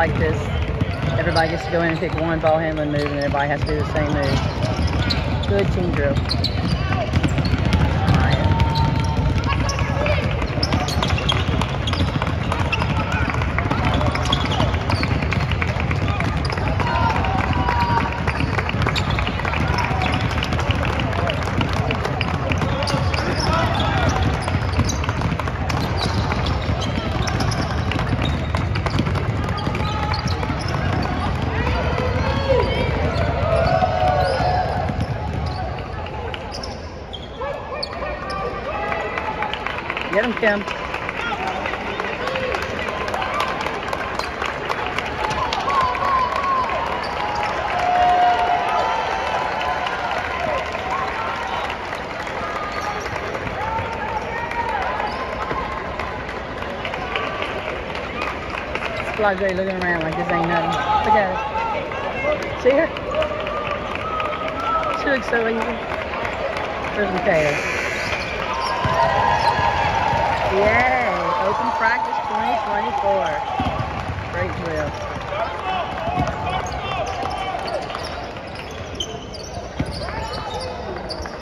like this. Everybody gets to go in and pick one ball handling move, and everybody has to do the same move. Good team drill. Get him, Kim. Flage looking around like this ain't nothing. Look at it. See her? She looks so angry. Where's the tail. 24.